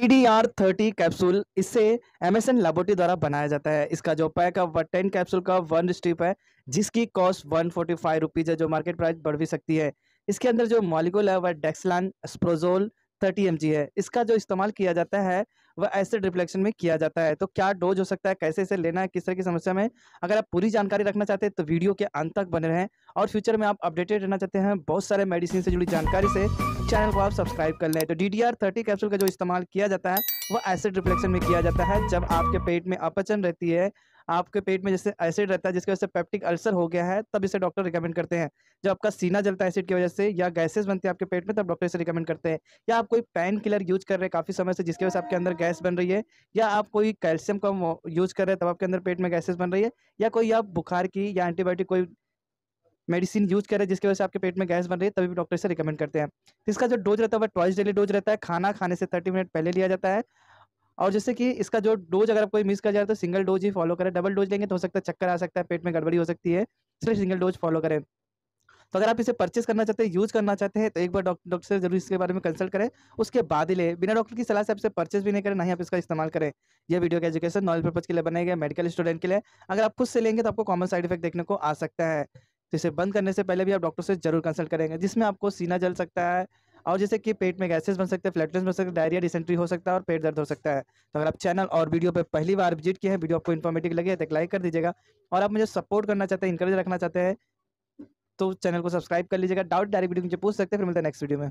T D R thirty capsule इसे M laboratory द्वारा बनाया जाता है। इसका जो पैक है वह टेन कैप्सूल का वन स्ट्रिप है, जिसकी cost one forty five rupees है, जो मार्केट प्राइस बढ़ भी सकती है। इसके अंदर जो मॉलिक्यूल है वह डेक्सलान स्प्रोजोल थर्टी एम है। इसका जो इस्तेमाल किया जाता है, वह एसिड रिफ्लेक्शन में किया जाता है। तो क्या डोज हो सकता है? कैसे इसे लेना है? किस तरह की समस्या में? अगर आप पूरी जानकारी रखना चाहते हैं तो वीडियो के अंत तक बने रहें और फ्यूचर में आप अपडेटेड रहना चाहते हैं बहुत सारे मेडिसिन से जुड़ी जानकारी से चैनल को आप सब्सक्राइब कर लें। तो डी डी कैप्सूल का जो इस्तेमाल किया जाता है, वह एसिड रिफ्लेक्शन में किया जाता है जब आपके पेट में अपचन रहती है आपके पेट में जैसे एसिड रहता है, जिसकी वजह से पेप्टिक अल्सर हो गया है, तब इसे डॉक्टर रिकमेंड करते हैं। जब आपका सीना जलता है एसिड की वजह से, या गैसेस बनते हैं आपके पेट में, तब डॉक्टर इसे रिकमेंड करते हैं। या आप कोई पेन किलर यूज़ कर रहे हैं काफ़ी समय से, जिसकी वजह से आपके अंदर गैस बन रही है, या आप कोई कैल्शियम का यूज़ कर रहे हैं, तब आपके अंदर पेट में गैसेस बन रही है, या कोई आप बुखार की या एंटीबायोटिक कोई मेडिसिन यूज़ करें जिसकी वजह से आपके पेट में गैस बन रही है, तभी भी डॉक्टर से रिकमेंड करते हैं। इसका जो डोज रहता है वह ट्वाइस डेली डोज रहता है। खाना खाने से थर्टी मिनट पहले लिया जाता है। और जैसे कि इसका जो डोज अगर आप कोई मिस कर जाए तो सिंगल डोज ही फॉलो करें। डबल डोज लेंगे तो हो सकता है चक्कर आ सकता है, पेट में गड़बड़ी हो सकती है, इसलिए सिंगल डोज फॉलो करें। तो अगर आप इसे परचेस करना चाहते हैं, यूज़ करना चाहते हैं तो एक बार डॉक्टर से ज़रूर इसके बारे में कंसल्ट करें। उसके बाद ही ले। बिना डॉक्टर की सलाह से आपसे परचेस भी नहीं करें, ना ही आप इसका इस्तेमाल करें। यह वीडियो का एजुकेशन नॉलेज पर्पज के लिए बनाया गया मेडिकल स्टूडेंट के लिए। अगर आप खुद से लेंगे तो आपको कॉमन साइड इफ़ेक्ट देखने को आ सकता है। तो इसे बंद करने से पहले भी आप डॉक्टर से ज़रूर कंसल्ट करेंगे, जिसमें आपको सीना जल सकता है और जैसे कि पेट में गैसेस बन सकते हैं, फ्लैटलेस बन सकते हैं, डायरिया डिसेंट्री हो सकता है और पेट दर्द हो सकता है। तो अगर आप चैनल और वीडियो पर पहली बार विज़िट किए हैं, वीडियो आपको इन्फॉर्मेटिव लगे तो लाइक कर दीजिएगा। और आप मुझे सपोर्ट करना चाहते हैं इंकरेज रखना चाहते हैं तो चैनल को सब्सक्राइब कर लीजिएगा। डाउट डायरेक्ट वीडियो मुझे पूछ सकते हैं, फिर मिलते हैं नेक्स्ट वीडियो में।